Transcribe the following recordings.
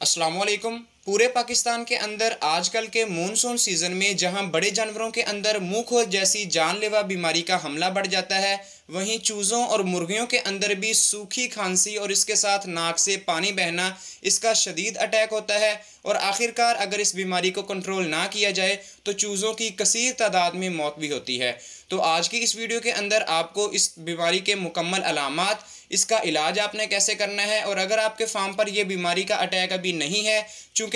अस्सलाम वालेकुम पूरे पाकिस्तान के अंदर आजकल के मानसून सीज़न में जहाँ बड़े जानवरों के अंदर मुँह खोर जैसी जानलेवा बीमारी का हमला बढ़ जाता है, वहीं चूज़ों और मुर्गियों के अंदर भी सूखी खांसी और इसके साथ नाक से पानी बहना इसका शदीद अटैक होता है। और आखिरकार अगर इस बीमारी को कंट्रोल ना किया जाए तो चूज़ों की कसीर तादाद में मौत भी होती है। तो आज की इस वीडियो के अंदर आपको इस बीमारी के मुकम्मल अलामत, इसका इलाज आपने कैसे करना है? और अगर आपके फार्म पर यह बीमारी का अटैक अभी नहीं है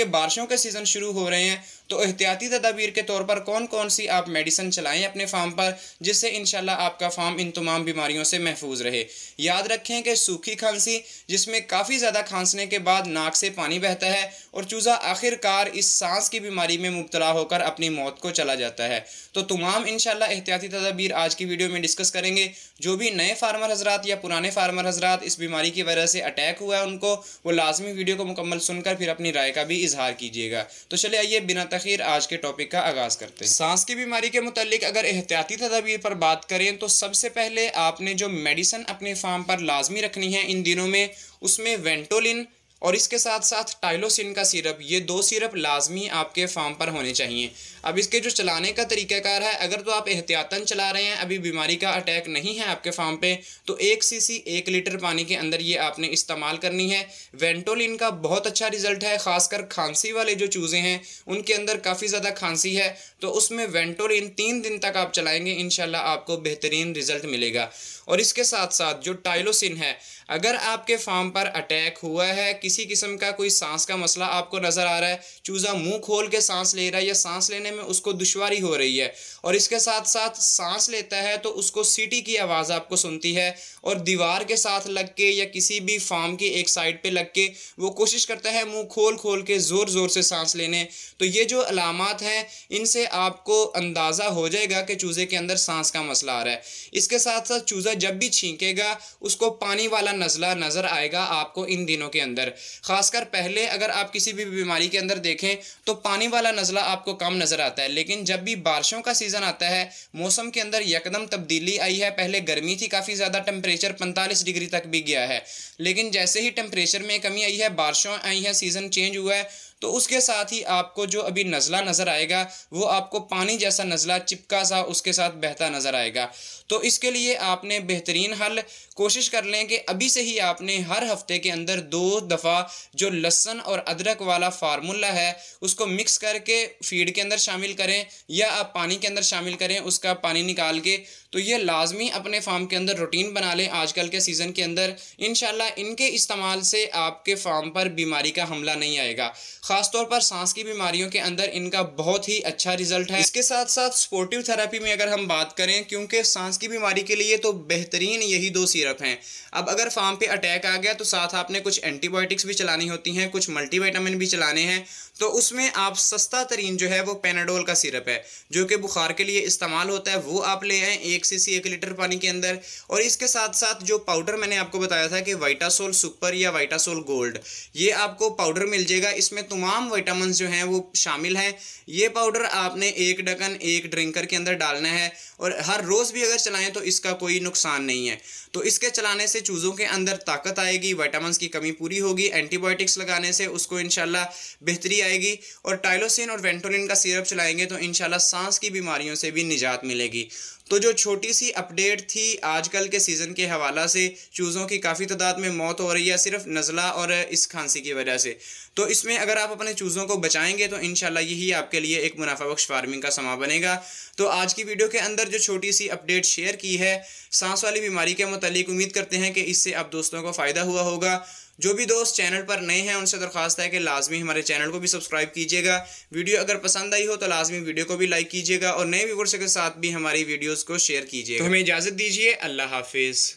बारिशों के सीज़न शुरू हो रहे हैं। तो एहतियाती तदाबीर के तौर पर कौन कौन सी आप मेडिसिन चलाएँ अपने फार्म पर, जिससे इन आपका फार्म इन तमाम बीमारियों से महफूज रहे। याद रखें कि सूखी खांसी, जिसमें काफ़ी ज़्यादा खांसने के बाद नाक से पानी बहता है और चूज़ा आखिरकार इस सांस की बीमारी में मुबतला होकर अपनी मौत को चला जाता है। तो तमाम इन एहतियाती तदाबीर आज की वीडियो में डिस्कस करेंगे। जो भी नए फार्मर हजरात या पुराने फार्मर हजरात इस बीमारी की वजह से अटैक हुआ है उनको, वो लाजमी वीडियो को मुकम्मल सुनकर फिर अपनी राय का भी इजहार कीजिएगा। तो चले आइए बिना तखीर आज के टॉपिक का आगाज़ करते हैं। सांस की बीमारी के मुतालिक अगर एहतियाती तदाबीर पर बात करें तो सबसे पहले आपने जो मेडिसन अपने फार्म पर लाजमी रखनी है इन दिनों में, उसमें वेंटोलिन और इसके साथ साथ टाइलोसिन का सिरप, ये दो सिरप लाजमी आपके फार्म पर होने चाहिए। अब इसके जो चलाने का तरीक़ाकार है, अगर तो आप एहतियातन चला रहे हैं, अभी बीमारी का अटैक नहीं है आपके फार्म पे तो एक सीसी, एक लीटर पानी के अंदर ये आपने इस्तेमाल करनी है। वेंटोलिन का बहुत अच्छा रिज़ल्ट है, ख़ासकर खांसी वाले जो चूज़े हैं, उनके अंदर काफ़ी ज़्यादा खांसी है तो उसमें वेंटोलिन तीन दिन तक आप चलाएँगे इन आपको बेहतरीन रिज़ल्ट मिलेगा। और इसके साथ साथ जो टाइलोसिन है, अगर आपके फार्म पर अटैक हुआ है, किसी किस्म का कोई सांस का मसला आपको नज़र आ रहा है, चूज़ा मुँह खोल के सांस ले रहा है या सांस लेने में उसको दुश्वारी हो रही है और इसके साथ साथ सांस लेता है तो उसको सीटी की आवाज़ आपको सुनती है और दीवार के साथ लग के या किसी भी फार्म की एक साइड पर लग के वो कोशिश करता है मुँह खोल खोल के ज़ोर ज़ोर से सांस लेने। तो ये जो अलामत हैं, इनसे आपको अंदाज़ा हो जाएगा कि चूज़े के अंदर सांस का मसला आ रहा है। इसके साथ साथ चूज़ा जब भी छींकेगा, उसको पानी वाला नज़ला नज़र आएगा आपको इन दिनों के अंदर। ख़ासकर पहले अगर आप किसी भी बीमारी के अंदर देखें तो पानी वाला नज़ला आपको कम नज़र आता है। लेकिन जब भी बारिशों का सीज़न आता है, मौसम के अंदर यकदम तब्दीली आई है। पहले गर्मी थी, काफ़ी ज़्यादा टेम्परेचर पैंतालीस डिग्री तक भी गया है। लेकिन जैसे ही टेम्परेचर में कमी आई है, बारिशों आई हैं सीज़न चेंज हुआ है तो उसके साथ ही आपको जो अभी नज़ला नज़र आएगा, वो आपको पानी जैसा नज़ला, चिपका सा उसके साथ बहता नज़र आएगा। तो इसके लिए आपने बेहतरीन हल। कोशिश कर लें कि अभी से ही आपने हर हफ़्ते के अंदर दो दफ़ा जो लहसन और अदरक वाला फार्मूला है, उसको मिक्स करके फ़ीड के अंदर शामिल करें या आप पानी के अंदर शामिल करें, उसका पानी निकाल के। तो ये लाजमी अपने फार्म के अंदर रूटीन बना लें आजकल के सीज़न के अंदर। इन इनके इस्तेमाल से आपके फार्म पर बीमारी का हमला नहीं आएगा। ख़ासतौर पर सांस की बीमारियों के अंदर इनका बहुत ही अच्छा रिज़ल्ट है। इसके साथ साथ स्पोर्टिव थेरेपी में अगर हम बात करें, क्योंकि सांस की बीमारी के लिए तो बेहतरीन यही दो सिरप हैं। अब अगर फार्म पे अटैक आ गया तो साथ आपने कुछ एंटीबायोटिक्स भी चलानी होती हैं, कुछ मल्टीवाइटामिन भी चलाने हैं तो उसमें आप सस्ता तरीन जो है, वो पेनाडोल का सिरप है, जो कि बुखार के लिए इस्तेमाल होता है, वो आप ले आएँ एक सी सी एक लीटर पानी के अंदर। और इसके साथ साथ जो पाउडर मैंने आपको बताया था कि वाइटासोल सुपर या वाइटासोल गोल्ड ये आपको पाउडर मिल जाएगा। इसमें तमाम वाइटामिन जो हैं वो शामिल हैं। ये पाउडर आपने एक ढक्कन एक ड्रिंकर के अंदर डालना है और हर रोज़ भी अगर चलाएँ तो इसका कोई नुकसान नहीं है। तो इसके चलाने से चूज़ों के अंदर ताकत आएगी वाइटामिन की कमी पूरी होगी एंटीबायोटिक्स लगाने से उसको इनशाला बेहतरी आएगी और टाइलोसिन और वेंटोलिन का सिरप चलाएँगे तो इनशाला सांस की बीमारियों से भी निजात मिलेगी। तो जो छोटी सी अपडेट थी आजकल के सीज़न के हवाला से, चूज़ों की काफ़ी तादाद में मौत हो रही है सिर्फ़ नज़ला और इस खांसी की वजह से। तो इसमें अगर आप अपने चूज़ों को बचाएँगे तो इन यही आपके लिए एक मुनाफा बख्श फ़ार्मिंग का समा बनेगा। तो आज की वीडियो के अंदर जो छोटी सी अपडेट शेयर की है, सांस वाली बीमारी के मतलब उम्मीद करते हैं कि इससे आप दोस्तों को फ़ायदा हुआ होगा। जो भी दोस्त चैनल पर नए हैं, उनसे दरख्वास्त है कि लाजमी हमारे चैनल को भी सब्सक्राइब कीजिएगा। वीडियो अगर पसंद आई हो तो लाजमी वीडियो को भी लाइक कीजिएगा और नए व्यूवर्स के साथ भी हमारी वीडियोज़ को शेयर कीजिएगा। तो हमें इजाज़त दीजिए, अल्लाह हाफिज़।